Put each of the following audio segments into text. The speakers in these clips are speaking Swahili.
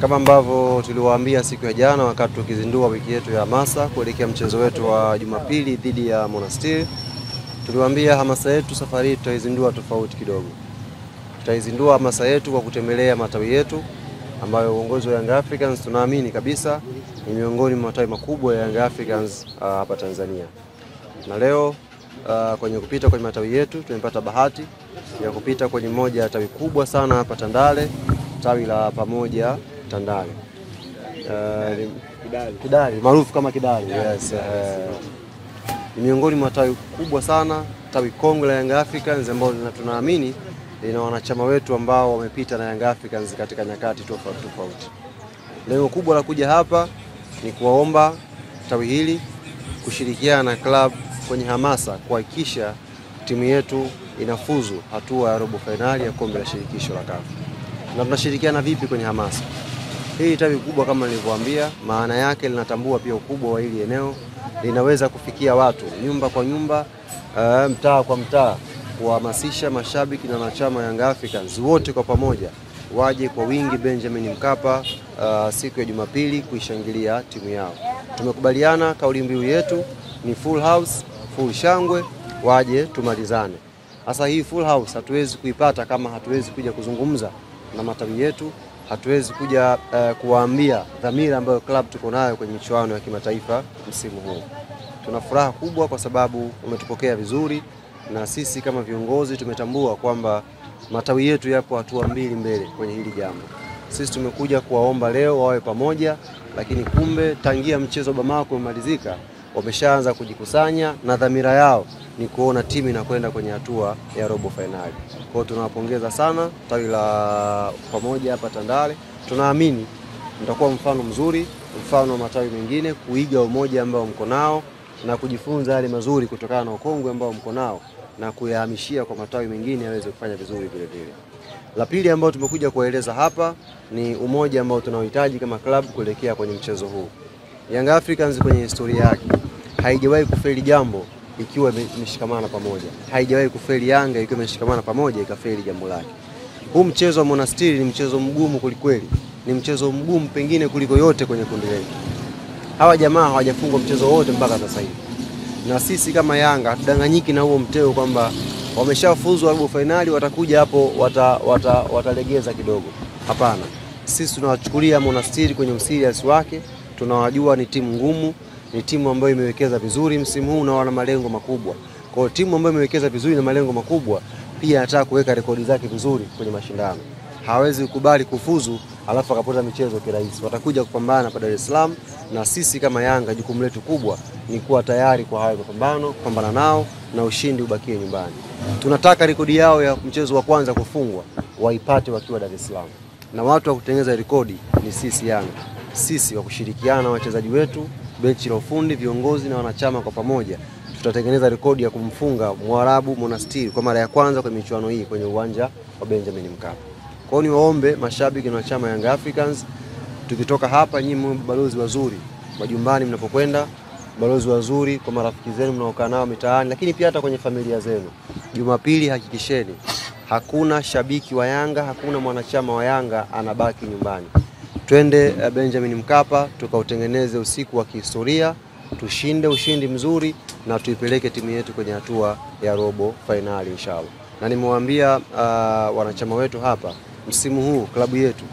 Kama ambavyo tuliwaambia siku ya jana wakati tukizindua wiki yetu ya hamasa kuelekea mchezo wetu wa Jumapili dhidi ya Monastir, tuliwaambia hamasa yetu safari hii tutaizindua tofauti kidogo. Tutaizindua hamasa yetu kwa kutembelea matawi yetu ambayo uongozi wa Young Africans tunaamini kabisa ni miongoni mwa matawi makubwa ya Young Africans uh, hapa Tanzania. Na leo uh, kwenye kupita kwenye matawi yetu tumepata bahati ya kupita kwenye moja ya tawi kubwa sana hapa Tandale, tawi la Pamoja Tandale. Uh, Kidali maarufu kama Kidali. Yes, uh, ni miongoni mwa tawi kubwa sana, tawi kongwe la Young Africans ambao tunaamini lina wanachama wetu ambao wamepita na Young Africans katika nyakati tofauti tofauti. Lengo kubwa la kuja hapa ni kuwaomba tawi hili kushirikiana na club kwenye hamasa kuhakikisha timu yetu inafuzu hatua ya robo fainali ya kombe la shirikisho la CAF. Na tunashirikiana vipi kwenye hamasa? Hili tawi kubwa kama nilivyowaambia, maana yake linatambua pia ukubwa wa hili eneo, linaweza kufikia watu nyumba kwa nyumba, uh, mtaa kwa mtaa, kuhamasisha mashabiki na wanachama Young Africans wote kwa pamoja waje kwa wingi Benjamin Mkapa uh, siku ya Jumapili kuishangilia timu yao. Tumekubaliana kauli mbiu yetu ni full house, full shangwe, waje tumalizane. Sasa hii full house hatuwezi kuipata kama hatuwezi kuja kuzungumza na matawi yetu, hatuwezi kuja uh, kuwaambia dhamira ambayo klabu tuko nayo kwenye michuano ya kimataifa msimu huu. Tuna furaha kubwa kwa sababu umetupokea vizuri, na sisi kama viongozi tumetambua kwamba matawi yetu yapo hatua mbili mbele kwenye hili jambo. Sisi tumekuja kuwaomba leo wawe pamoja, lakini kumbe tangia mchezo Bamako umemalizika wameshaanza kujikusanya na dhamira yao ni kuona timu inakwenda kwenye hatua ya robo fainali. Kwa hiyo tunawapongeza sana tawi la pamoja hapa Tandale. Tunaamini mtakuwa mfano mzuri, mfano wa matawi mengine kuiga umoja ambao mko nao na kujifunza yale mazuri kutokana na ukongwe ambao mko nao na kuyahamishia kwa matawi mengine yaweze kufanya vizuri vile vile. La pili ambao tumekuja kueleza hapa ni umoja ambao tunaohitaji kama klabu kuelekea kwenye mchezo huu. Young Africans kwenye historia yake haijawahi kufeli jambo ikiwa imeshikamana pamoja, haijawahi kufeli Yanga ikiwa imeshikamana pamoja ikafeli jambo lake. Huu mchezo wa Monastiri ni mchezo mgumu kwelikweli, ni mchezo mgumu pengine kuliko yote kwenye kundi letu. Hawa jamaa hawajafungwa mchezo wote mpaka sasa hivi, na sisi kama Yanga hatudanganyiki na huo mteo kwamba wameshafuzwa robo fainali watakuja hapo watalegeza wata, wata, kidogo. Hapana, sisi tunawachukulia Monastiri kwenye usiriasi wake, tunawajua ni timu ngumu, ni timu ambayo imewekeza vizuri msimu huu na wana malengo makubwa. Kwa hiyo timu ambayo imewekeza vizuri na malengo makubwa pia anataka kuweka rekodi zake vizuri kwenye mashindano. Hawezi kukubali kufuzu alafu akapoteza michezo kirahisi. Watakuja kupambana hapa Dar es Salaam, na sisi kama Yanga jukumu letu kubwa ni kuwa tayari kwa hayo mapambano, kupambana nao na ushindi ubakie nyumbani. Tunataka rekodi yao ya mchezo wa kwanza kufungwa waipate wakiwa Dar es Salaam, na watu wa kutengeneza rekodi ni sisi Yanga, sisi wa kushirikiana na wachezaji wetu, benchi la ufundi, viongozi na wanachama kwa pamoja tutatengeneza rekodi ya kumfunga Mwarabu Monastiri kwa mara ya kwanza kwenye michuano hii kwenye uwanja wa Benjamin Mkapa. Kwa hiyo niwaombe mashabiki na wanachama Young Africans, tukitoka hapa, nyinyi balozi wazuri majumbani mnapokwenda, balozi wazuri kwa marafiki zenu mnaokaa nao mitaani, lakini pia hata kwenye familia zenu. Jumapili hakikisheni hakuna shabiki wa Yanga, hakuna mwanachama wa Yanga anabaki nyumbani. Twende eh, Benjamin Mkapa tukautengeneze usiku wa kihistoria, tushinde ushindi mzuri na tuipeleke timu yetu kwenye hatua ya robo fainali inshallah. Na nimewaambia uh, wanachama wetu hapa, msimu huu klabu yetu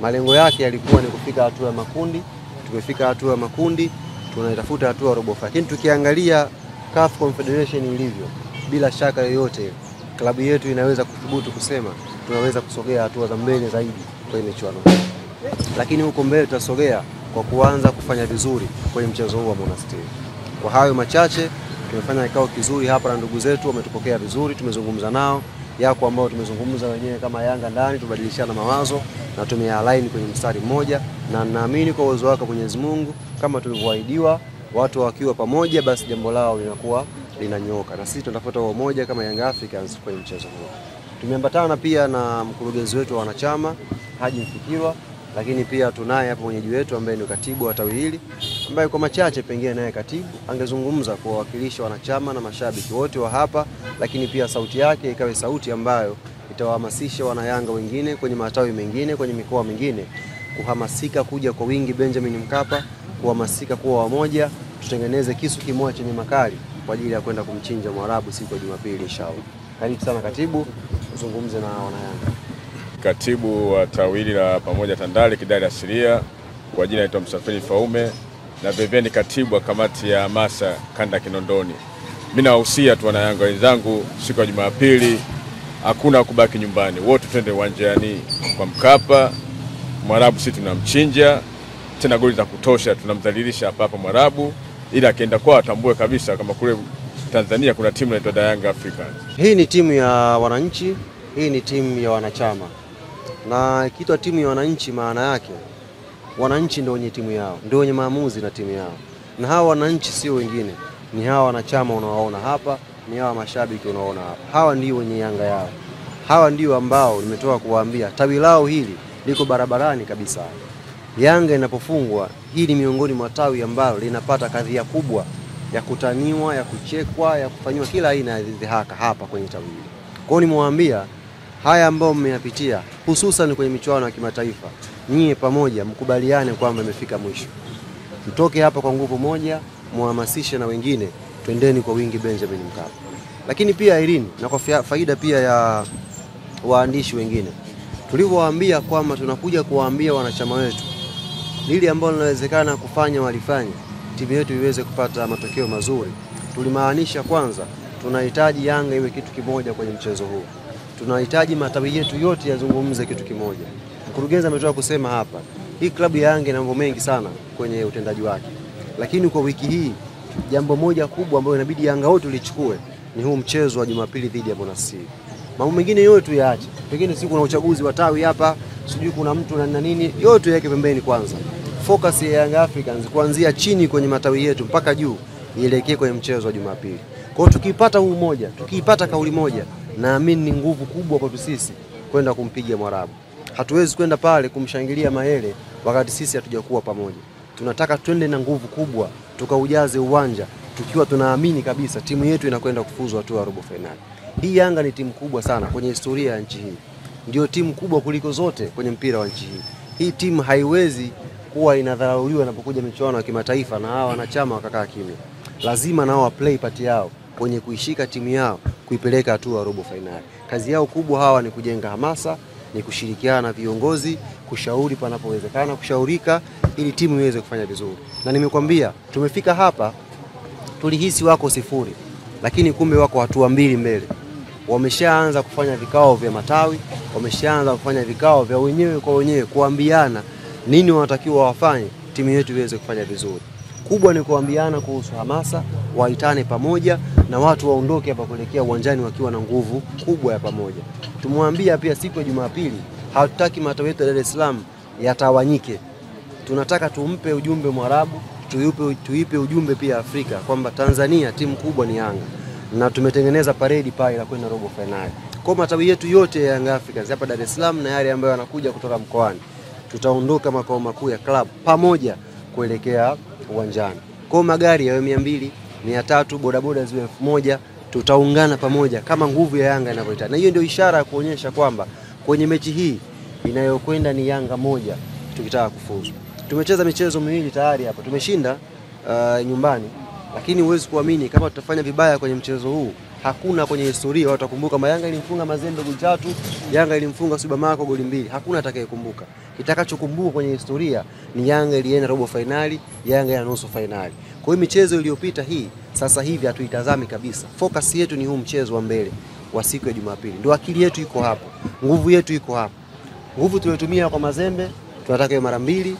malengo yake yalikuwa ni kufika hatua ya makundi. Tumefika hatua ya makundi, tunaitafuta hatua ya robo fainali. Lakini tukiangalia CAF Confederation ilivyo, bila shaka yoyote klabu yetu inaweza kuthubutu kusema tunaweza kusogea hatua za mbele zaidi kwenye michuano hii, lakini huko mbele tutasogea kwa kuanza kufanya vizuri kwenye mchezo huu wa Monastiri. Kwa hayo machache, tumefanya kikao kizuri hapa na ndugu zetu, wametupokea vizuri, tumezungumza nao yako ambao tumezungumza wenyewe kama Yanga ndani, tubadilishana mawazo na tumealign kwenye mstari mmoja, na naamini kwa uwezo wake Mwenyezi Mungu, kama tulivyoahidiwa, watu wakiwa pamoja, basi jambo lao linakuwa linanyooka, na sisi tunatafuta umoja kama Young Africans kwenye mchezo huo. Tumeambatana pia na mkurugenzi wetu wa wanachama Haji Mfikirwa, lakini pia tunaye hapa mwenyeji wetu ambaye ni katibu wa tawi hili ambaye kwa machache pengine naye katibu angezungumza kuwawakilisha wanachama na mashabiki wote wa hapa, lakini pia sauti yake ikawe sauti ambayo itawahamasisha wanayanga wengine kwenye matawi mengine kwenye mikoa mingine kuhamasika kuja kwa wingi Benjamin Mkapa, kuhamasika kuwa wamoja, tutengeneze kisu kimoja chenye makali kwa ajili ya kwenda kumchinja Mwarabu siku ya Jumapili inshallah. Karibu sana katibu, uzungumze na wanayanga. Katibu wa tawili la pamoja Tandale kidari asilia, kwa jina naitwa Msafiri Faume na vilevile ni katibu wa kamati ya hamasa kanda ya Kinondoni. Mimi nawahusia tu wanayanga wenzangu, siku ya Jumapili hakuna kubaki nyumbani, wote twende uwanjani kwa Mkapa. Mwarabu sisi tunamchinja tena goli za kutosha, tunamdhalilisha hapa hapa Mwarabu, ili akienda kwao atambue kabisa kama kule Tanzania kuna timu inaitwa Yanga Africans. Hii ni timu ya wananchi, hii ni timu ya wanachama, na ikiitwa timu ya wananchi, maana yake wananchi ndio wenye timu yao, ndio wenye maamuzi na timu yao, na hawa wananchi sio wengine, ni hawa wanachama unawaona hapa, ni hawa mashabiki unaoona hapa, hawa ndio wenye Yanga yao, hawa ndio ambao nimetoka kuwaambia tawi lao hili liko barabarani kabisa. Yanga inapofungwa, hii ni miongoni mwa tawi ambalo linapata kadhia kubwa ya kutaniwa, ya kuchekwa, ya kufanyiwa kila aina ya dhihaka hapa kwenye tawi hili. Kwa hiyo nimewambia haya ambayo mmeyapitia, hususan kwenye michuano ya kimataifa, nyie pamoja mkubaliane kwamba imefika mwisho, mtoke hapa kwa nguvu moja, muhamasishe na wengine, twendeni kwa wingi Benjamin Mkapa. Lakini pia Irene, na kwa faida pia ya waandishi wengine, tulivyowaambia kwamba tunakuja kuwaambia wanachama wetu lili ambalo linawezekana kufanya walifanya timu yetu iweze kupata matokeo mazuri. Tulimaanisha kwanza, tunahitaji Yanga iwe kitu kimoja kwenye mchezo huu, tunahitaji matawi yetu yote yazungumze kitu kimoja. Mkurugenzi ametoka kusema hapa, hii klabu ya Yanga ina mambo mengi sana kwenye utendaji wake, lakini kwa wiki hii jambo moja kubwa ambayo inabidi Yanga wote ulichukue ni huu mchezo wa Jumapili dhidi ya Bonasiri. Mambo mengine yote tuyaache, pengine si kuna uchaguzi wa tawi hapa, sijui kuna mtu na nini, yote yake pembeni kwanza focus ya Young Africans kuanzia chini kwenye matawi yetu mpaka juu ielekee kwenye mchezo wa Jumapili. Kwa hiyo tukiipata huu moja, tukiipata kauli moja, naamini ni nguvu kubwa kwetu sisi kwenda kumpiga Mwarabu. Hatuwezi kwenda pale kumshangilia Mayele wakati sisi hatujakuwa pamoja. Tunataka twende na nguvu kubwa, tukaujaze uwanja tukiwa tunaamini kabisa timu yetu inakwenda kufuzu hatua ya robo fainali. Hii Yanga ni timu kubwa sana kwenye historia ya nchi hii, ndio timu kubwa kuliko zote kwenye mpira wa nchi hii. Hii timu haiwezi kuwa inadharauliwa inapokuja michuano ya kimataifa na hawa wanachama wakakaa kimya. Lazima nao play part yao kwenye kuishika timu yao kuipeleka hatua ya robo fainali. Kazi yao kubwa hawa ni kujenga hamasa, ni kushirikiana na viongozi, kushauri panapowezekana, kushaurika ili timu iweze kufanya vizuri. Na nimekwambia tumefika hapa, tulihisi wako sifuri, lakini kumbe wako hatua mbili mbele. Wameshaanza kufanya vikao vya matawi, wameshaanza kufanya vikao vya wenyewe kwa wenyewe kuambiana nini wanatakiwa wafanye timu yetu iweze kufanya vizuri. Kubwa ni kuambiana kuhusu hamasa, waitane pamoja na watu waondoke hapa kuelekea uwanjani wakiwa na nguvu kubwa ya pamoja. Tumwambia pia siku ya Jumapili hatutaki matawi yetu ya Dar es Salaam yatawanyike. Tunataka tumpe ujumbe Mwarabu, tuipe, tuipe ujumbe pia Afrika kwamba Tanzania timu kubwa ni Yanga na tumetengeneza paredi pale la kwenda robo fainali. Kwa matawi yetu yote ya Young Africans hapa Dar es Salaam na yale ambayo yanakuja kutoka mkoani tutaondoka makao makuu ya klabu pamoja kuelekea uwanjani. Kwa magari yawe mia mbili, mia tatu, bodaboda ziwe elfu moja, tutaungana pamoja kama nguvu ya Yanga inavyohitaji, na hiyo ndio ishara ya kuonyesha kwamba kwenye mechi hii inayokwenda ni Yanga moja tukitaka kufuzu. Tumecheza michezo miwili tayari hapa, tumeshinda uh, nyumbani, lakini huwezi kuamini kama tutafanya vibaya kwenye mchezo huu hakuna kwenye historia watu wakumbuka kwamba Yanga ilimfunga Mazembe goli tatu, Yanga ilimfunga Subamako goli mbili. Hakuna atakayekumbuka. Kitakachokumbuka kwenye historia ni Yanga ilienda robo fainali, Yanga ya nusu fainali. Kwa hiyo michezo iliyopita hii sasa hivi hatuitazami kabisa. Focus yetu ni huu mchezo wa mbele wa siku ya Jumapili, ndio akili yetu iko hapo, nguvu yetu iko hapo. Nguvu tuliyotumia kwa Mazembe tunataka mara mbili,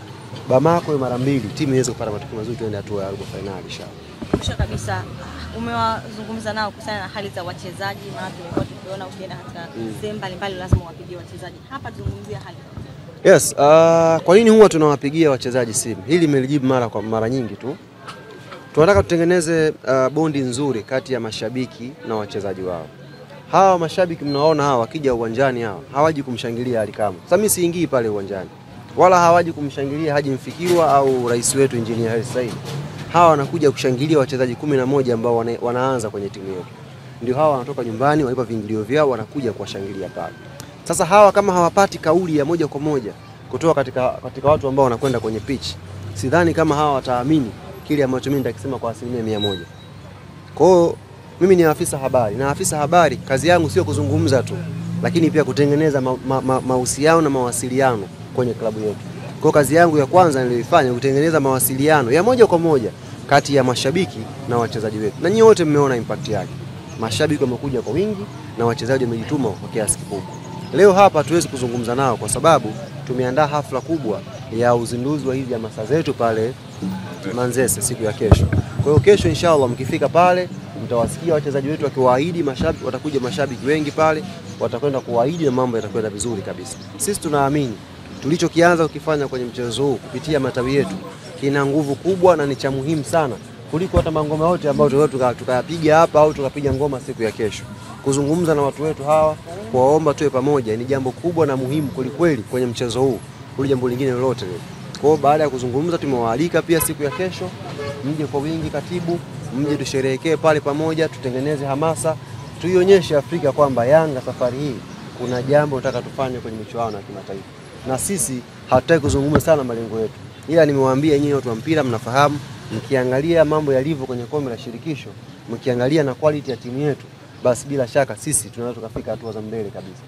Bamako mara mbili, timu iweze kupata matokeo mazuri, tuende hatua ya robo fainali inshallah. Mwisho kabisa umewazungumza nao kuhusiana na hali za wachezaji, maana tumekuwa tukiona ukienda katika sehemu mbalimbali lazima uwapigie wachezaji. Hapa tuzungumzia hali Yes, uh, kwa nini huwa tunawapigia wachezaji simu? Hili nimelijibu mara kwa mara nyingi tu. Tunataka tutengeneze uh, bondi nzuri kati ya mashabiki na wachezaji wao. Hawa mashabiki mnaona hawa wakija uwanjani hawa hawaji kumshangilia Ally Kamwe. Sasa mimi siingii pale uwanjani. Wala hawaji kumshangilia Haji Mfikiwa au rais wetu Engineer Hersi Said. Hawa wanakuja kushangilia wachezaji kumi na moja ambao wana, wanaanza kwenye timu yetu. Ndio hawa wanatoka nyumbani, walipa viingilio vyao, wanakuja kuwashangilia pale. Sasa hawa kama hawapati kauli ya moja kwa moja kutoka katika, katika watu ambao wanakwenda kwenye pitch, sidhani kama hawa wataamini kile ambacho mimi nitakisema kwa asilimia mia moja. Kwa hiyo mimi ni afisa habari na afisa habari kazi yangu sio kuzungumza tu, lakini pia kutengeneza mahusiano ma, ma, ma na mawasiliano kwenye klabu yetu. Kwa kazi yangu ya kwanza niliyoifanya kutengeneza mawasiliano ya moja kwa moja kati ya mashabiki na wachezaji wetu, na nyinyi wote mmeona impact yake. Mashabiki wamekuja kwa wingi na wachezaji wamejituma kwa kiasi kikubwa. Leo hapa hatuwezi kuzungumza nao kwa sababu tumeandaa hafla kubwa ya uzinduzi wa hizi hamasa zetu pale Manzese siku ya kesho. Kwa hiyo kesho inshallah mkifika pale mtawasikia wachezaji wetu wakiwaahidi mashabiki, watakuja mashabiki wengi pale, watakwenda kuwaahidi na mambo yatakwenda vizuri kabisa. Sisi tunaamini tulichokianza kukifanya kwenye mchezo huu kupitia matawi yetu kina nguvu kubwa na ni cha muhimu sana kuliko hata mangoma yote ambayo tukayapiga hapa au tukapiga ngoma siku ya kesho. Kuzungumza na watu wetu hawa, kuwaomba tuwe pamoja ni jambo kubwa na muhimu kwelikweli kwenye mchezo huu kuliko jambo lingine lolote. Kwa baada ya kuzungumza, tumewaalika pia siku ya kesho mje kwa wingi, katibu, mje tusherehekee pale pamoja, tutengeneze hamasa, tuionyeshe Afrika kwamba Yanga safari hii kuna jambo nataka tufanye kwenye michuano ya kimataifa, na sisi hatutaki kuzungumza sana malengo yetu, ila nimewaambia nyinyi watu wa mpira, mnafahamu, mkiangalia mambo yalivyo kwenye kombe la shirikisho, mkiangalia na quality ya timu yetu, basi bila shaka sisi tunaweza tukafika hatua za mbele kabisa.